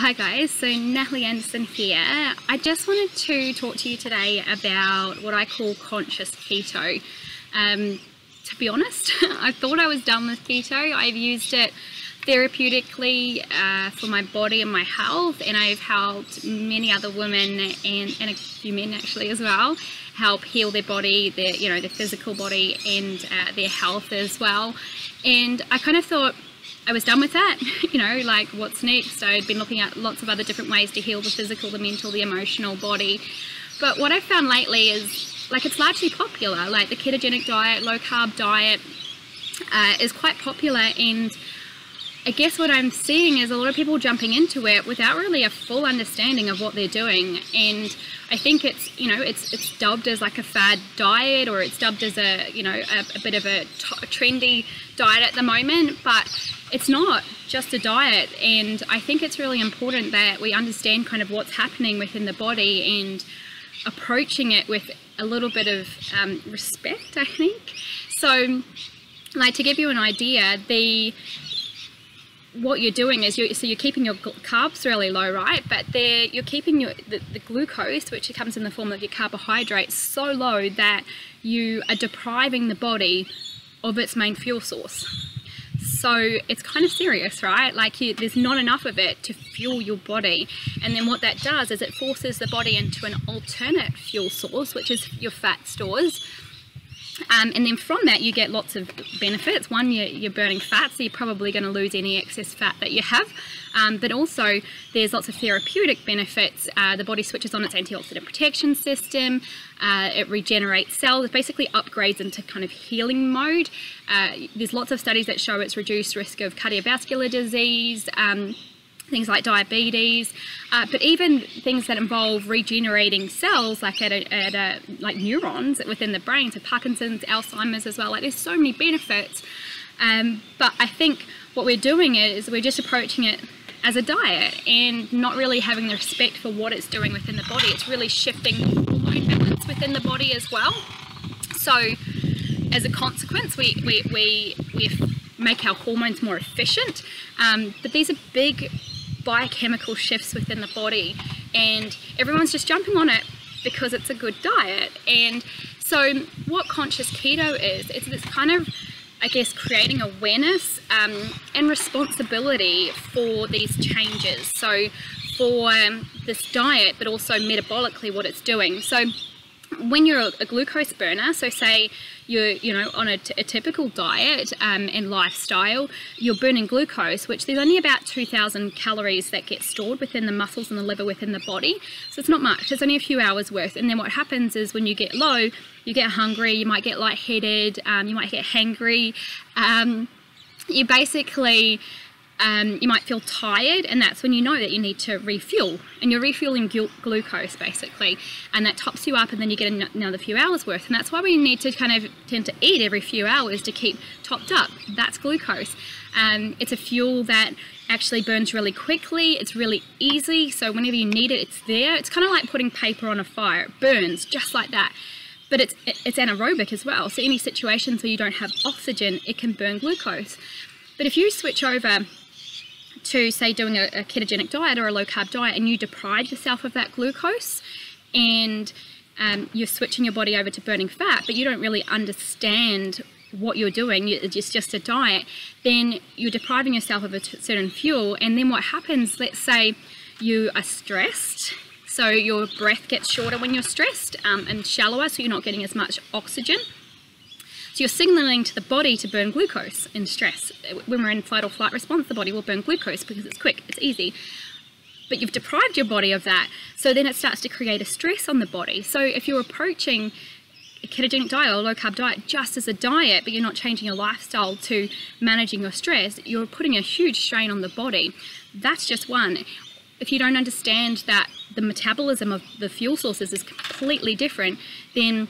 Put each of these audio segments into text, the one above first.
Hi guys, so Natalie Anderson here. I just wanted to talk to you today about what I call conscious keto. Um, to be honest, I thought I was done with keto. I've used it therapeutically uh, for my body and my health and I've helped many other women and, and a few men actually as well help heal their body, their you know their physical body and uh, their health as well. And I kind of thought I was done with that. you know, like what's next? So I'd been looking at lots of other different ways to heal the physical, the mental, the emotional body. But what I've found lately is like it's largely popular. Like the ketogenic diet, low carb diet uh, is quite popular and I guess what I'm seeing is a lot of people jumping into it without really a full understanding of what they're doing. And I think it's, you know, it's it's dubbed as like a fad diet or it's dubbed as a, you know, a, a bit of a trendy diet at the moment, but it's not just a diet. And I think it's really important that we understand kind of what's happening within the body and approaching it with a little bit of um, respect, I think. So, like to give you an idea, the what you're doing is you're, so you're keeping your carbs really low, right? But they're, you're keeping your the, the glucose, which comes in the form of your carbohydrates, so low that you are depriving the body of its main fuel source. So it's kind of serious, right? Like you, there's not enough of it to fuel your body. And then what that does is it forces the body into an alternate fuel source, which is your fat stores um, and then from that, you get lots of benefits. One, you're, you're burning fat, so you're probably going to lose any excess fat that you have. Um, but also, there's lots of therapeutic benefits. Uh, the body switches on its antioxidant protection system. Uh, it regenerates cells. It basically upgrades into kind of healing mode. Uh, there's lots of studies that show it's reduced risk of cardiovascular disease. Um, things like diabetes, uh, but even things that involve regenerating cells, like at, a, at a, like neurons within the brain, so Parkinson's, Alzheimer's as well. Like there's so many benefits, um, but I think what we're doing is we're just approaching it as a diet and not really having the respect for what it's doing within the body. It's really shifting the hormone balance within the body as well. So as a consequence, we, we, we, we make our hormones more efficient. Um, but these are big biochemical shifts within the body and everyone's just jumping on it because it's a good diet. And so what conscious keto is it's this kind of I guess creating awareness um, and responsibility for these changes. So for um, this diet but also metabolically what it's doing. So when you're a glucose burner, so say you're you know on a, typical diet um, and lifestyle, you're burning glucose, which there's only about 2,000 calories that get stored within the muscles and the liver within the body. So it's not much. It's only a few hours worth. And then what happens is when you get low, you get hungry, you might get lightheaded, um, you might get hangry. Um, you basically um, you might feel tired and that's when you know that you need to refuel. And you're refueling glucose basically. And that tops you up and then you get another few hours worth. And that's why we need to kind of tend to eat every few hours to keep topped up. That's glucose. Um, it's a fuel that actually burns really quickly. It's really easy. So whenever you need it it's there. It's kind of like putting paper on a fire. It burns just like that. But it's it's anaerobic as well. So any situations where you don't have oxygen it can burn glucose. But if you switch over to say doing a, a ketogenic diet or a low carb diet and you deprive yourself of that glucose and um, you're switching your body over to burning fat, but you don't really understand what you're doing, it's just a diet, then you're depriving yourself of a certain fuel. And then what happens, let's say you are stressed, so your breath gets shorter when you're stressed um, and shallower, so you're not getting as much oxygen. So you're signaling to the body to burn glucose in stress. When we're in fight or flight response, the body will burn glucose because it's quick, it's easy. But you've deprived your body of that, so then it starts to create a stress on the body. So if you're approaching a ketogenic diet or low carb diet just as a diet, but you're not changing your lifestyle to managing your stress, you're putting a huge strain on the body. That's just one. If you don't understand that the metabolism of the fuel sources is completely different, then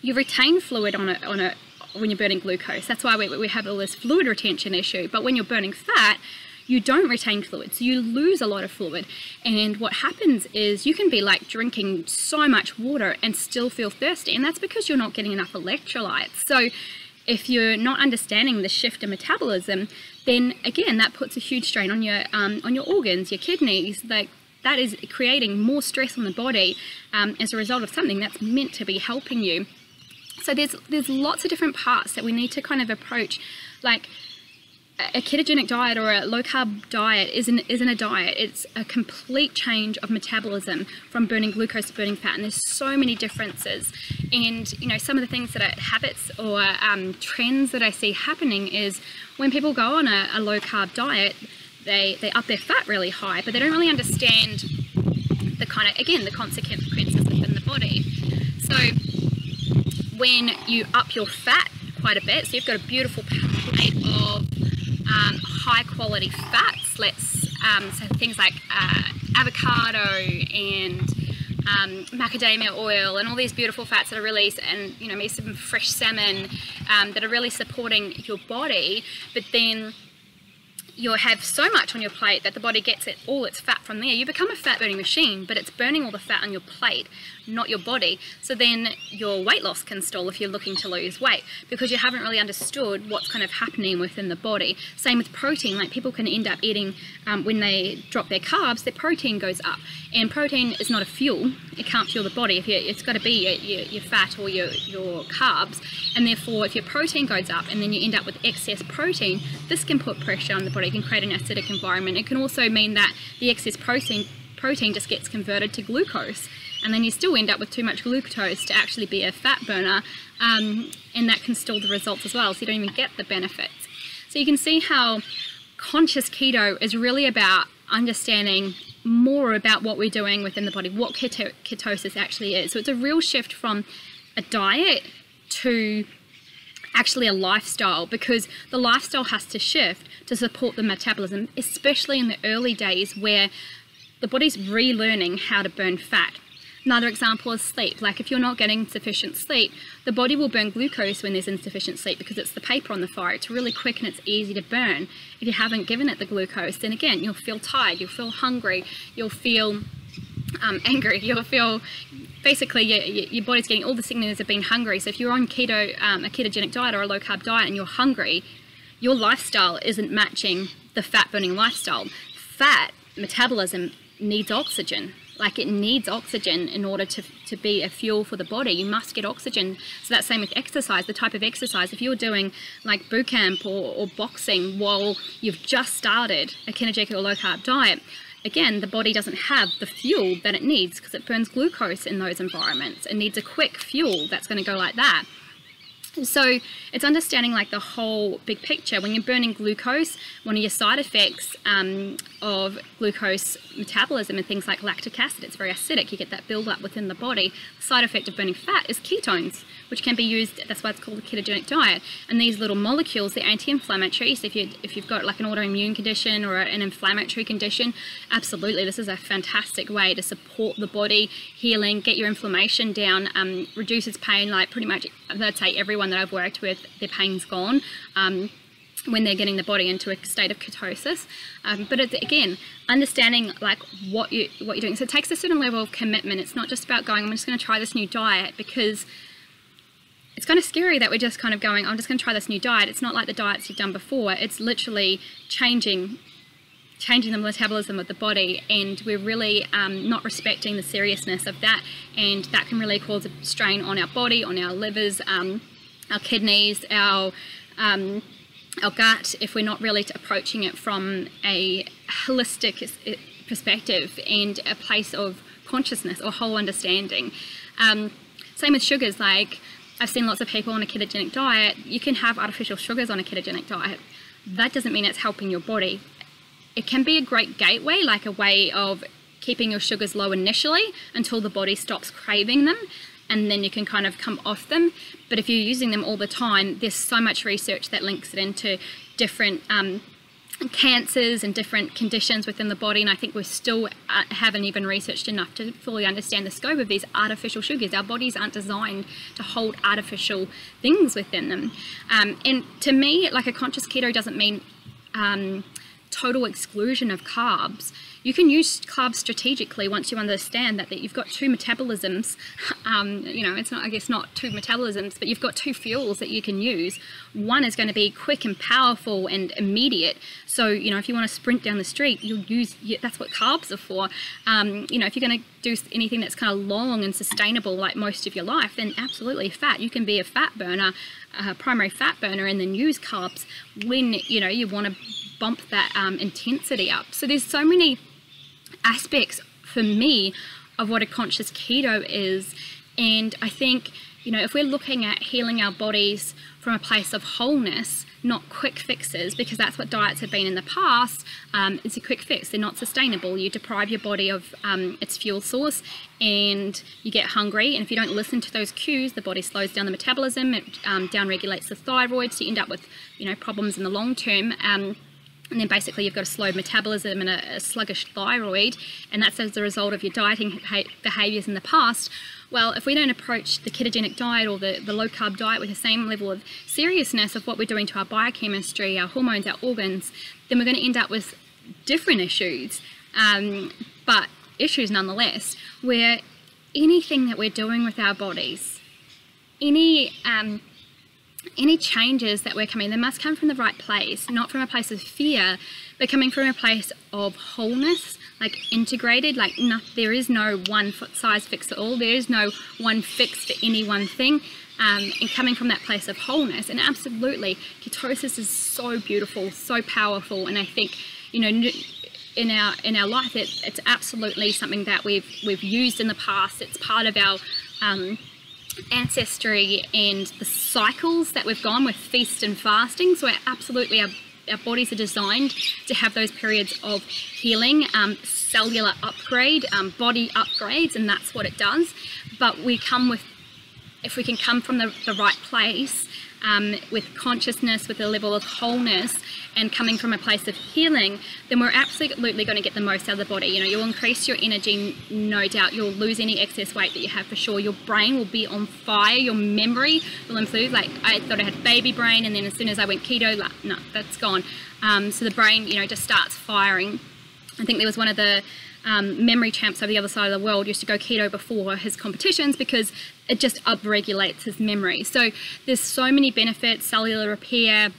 you retain fluid on a, on a when you're burning glucose. That's why we, we have all this fluid retention issue. But when you're burning fat, you don't retain fluid, so you lose a lot of fluid. And what happens is you can be like drinking so much water and still feel thirsty, and that's because you're not getting enough electrolytes. So if you're not understanding the shift in metabolism, then again that puts a huge strain on your um, on your organs, your kidneys. Like that is creating more stress on the body um, as a result of something that's meant to be helping you. So there's there's lots of different parts that we need to kind of approach, like a ketogenic diet or a low carb diet isn't isn't a diet. It's a complete change of metabolism from burning glucose to burning fat, and there's so many differences. And you know, some of the things that are habits or um, trends that I see happening is when people go on a, a low carb diet, they they up their fat really high, but they don't really understand the kind of again the consequences within the body. So when you up your fat quite a bit, so you've got a beautiful plate of um, high quality fats, let's um, so things like uh, avocado and um, macadamia oil and all these beautiful fats that are released and you know maybe some fresh salmon um, that are really supporting your body. But then you'll have so much on your plate that the body gets it all its fat from there. You become a fat burning machine, but it's burning all the fat on your plate, not your body. So then your weight loss can stall if you're looking to lose weight because you haven't really understood what's kind of happening within the body. Same with protein, like people can end up eating um, when they drop their carbs, their protein goes up. And protein is not a fuel, it can't fuel the body. If you, it's got to be your, your, your fat or your, your carbs. And therefore, if your protein goes up and then you end up with excess protein, this can put pressure on the body, can create an acidic environment. It can also mean that the excess protein protein just gets converted to glucose and then you still end up with too much glucose to actually be a fat burner um, and that can stall the results as well so you don't even get the benefits so you can see how conscious keto is really about understanding more about what we're doing within the body what keto ketosis actually is so it's a real shift from a diet to actually a lifestyle because the lifestyle has to shift to support the metabolism, especially in the early days where the body's relearning how to burn fat. Another example is sleep. Like if you're not getting sufficient sleep, the body will burn glucose when there's insufficient sleep because it's the paper on the fire. It's really quick and it's easy to burn. If you haven't given it the glucose, then again, you'll feel tired, you'll feel hungry, you'll feel um, angry, you'll feel basically your, your, body's getting all the signals of being hungry. So if you're on keto, um, a ketogenic diet or a low carb diet and you're hungry, your lifestyle isn't matching the fat burning lifestyle. Fat metabolism needs oxygen. Like it needs oxygen in order to, to be a fuel for the body. You must get oxygen. So that's same with exercise, the type of exercise. If you're doing like boot camp or, or boxing while you've just started a ketogenic or low carb diet, again, the body doesn't have the fuel that it needs because it burns glucose in those environments. It needs a quick fuel that's going to go like that. So it's understanding like the whole big picture. When you're burning glucose, one of your side effects um, of glucose metabolism and things like lactic acid, it's very acidic. You get that buildup within the body. The side effect of burning fat is ketones, which can be used. That's why it's called a ketogenic diet. And these little molecules, they're anti-inflammatory. So if you if you've got like an autoimmune condition or an inflammatory condition, absolutely, this is a fantastic way to support the body healing, get your inflammation down, um, reduces pain. Like pretty much, I'd say everyone that I've worked with, their pain's gone. Um, when they're getting the body into a state of ketosis. Um, but it's, again, understanding like what you what you're doing. So it takes a certain level of commitment. It's not just about going. I'm just going to try this new diet because it's kind of scary that we're just kind of going. I'm just going to try this new diet. It's not like the diets you've done before. It's literally changing changing the metabolism of the body and we're really um, not respecting the seriousness of that and that can really cause a strain on our body on our livers um, our kidneys our um, our gut if we're not really approaching it from a holistic perspective and a place of consciousness or whole understanding. Um, same with sugars, like I've seen lots of people on a ketogenic diet, you can have artificial sugars on a ketogenic diet. That doesn't mean it's helping your body. It can be a great gateway, like a way of keeping your sugars low initially until the body stops craving them and then you can kind of come off them. But if you're using them all the time, there's so much research that links it into different um, cancers and different conditions within the body and I think we still uh, haven't even researched enough to fully understand the scope of these artificial sugars. Our bodies aren't designed to hold artificial things within them. Um, and to me, like a conscious keto doesn't mean um, total exclusion of carbs. You can use carbs strategically once you understand that, that you've got two metabolisms. Um, you know, it's not, I guess, not two metabolisms, but you've got two fuels that you can use. One is going to be quick and powerful and immediate. So, you know, if you want to sprint down the street, you'll use that's what carbs are for. Um, you know, if you're going to do anything that's kind of long and sustainable, like most of your life, then absolutely fat. You can be a fat burner, a primary fat burner, and then use carbs when you know you want to bump that um, intensity up. So there's so many aspects for me of what a conscious keto is. And I think, you know, if we're looking at healing our bodies from a place of wholeness, not quick fixes, because that's what diets have been in the past, um, it's a quick fix. They're not sustainable. You deprive your body of um, its fuel source and you get hungry. And if you don't listen to those cues, the body slows down the metabolism, it um, downregulates the thyroid, so you end up with, you know, problems in the long term. Um, and then basically you've got a slow metabolism and a, a sluggish thyroid, and that's as a result of your dieting behaviors in the past. Well, if we don't approach the ketogenic diet or the, the low carb diet with the same level of seriousness of what we're doing to our biochemistry, our hormones, our organs, then we're going to end up with different issues, um, but issues nonetheless, where anything that we're doing with our bodies, any um, any changes that we're coming, they must come from the right place, not from a place of fear, but coming from a place of wholeness, like integrated, like there is no one size fits all, there is no one fix for any one thing. Um, and coming from that place of wholeness, and absolutely, ketosis is so beautiful, so powerful, and I think, you know, in our in our life, it, it's absolutely something that we've we've used in the past. It's part of our um, ancestry and the cycles that we've gone with feast and fasting. So absolutely our, our bodies are designed to have those periods of healing, um, cellular upgrade, um, body upgrades, and that's what it does. But we come with, if we can come from the, the right place, um, with consciousness, with a level of wholeness, and coming from a place of healing, then we're absolutely going to get the most out of the body. You know, you'll increase your energy, no doubt. You'll lose any excess weight that you have for sure. Your brain will be on fire. Your memory will improve. Like I thought I had baby brain, and then as soon as I went keto, like, no, that's gone. Um, so the brain, you know, just starts firing. I think there was one of the um, memory champs over the other side of the world used to go keto before his competitions because it just upregulates his memory. So there's so many benefits, cellular repair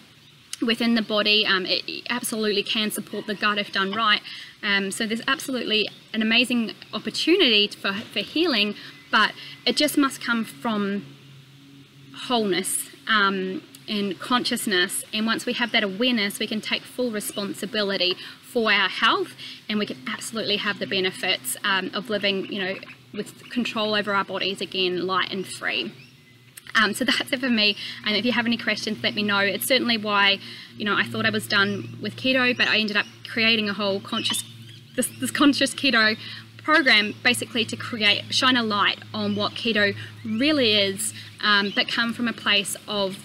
within the body. Um, it absolutely can support the gut if done right. Um, so there's absolutely an amazing opportunity for, for healing, but it just must come from wholeness. Um, and consciousness and once we have that awareness we can take full responsibility for our health and we can absolutely have the benefits um, of living, you know, with control over our bodies again, light and free. Um, so that's it for me. And if you have any questions, let me know. It's certainly why, you know, I thought I was done with keto, but I ended up creating a whole conscious, this, this conscious keto program basically to create, shine a light on what keto really is, um, but come from a place of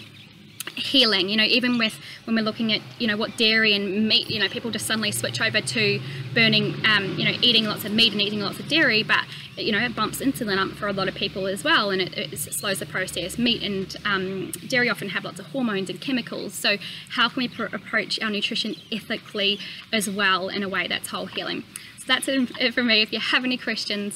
healing you know even with when we're looking at you know what dairy and meat you know people just suddenly switch over to burning um, you know eating lots of meat and eating lots of dairy but you know it bumps insulin up for a lot of people as well and it, it slows the process meat and um, dairy often have lots of hormones and chemicals. So how can we approach our nutrition ethically as well in a way that's whole healing? So that's it for me. If you have any questions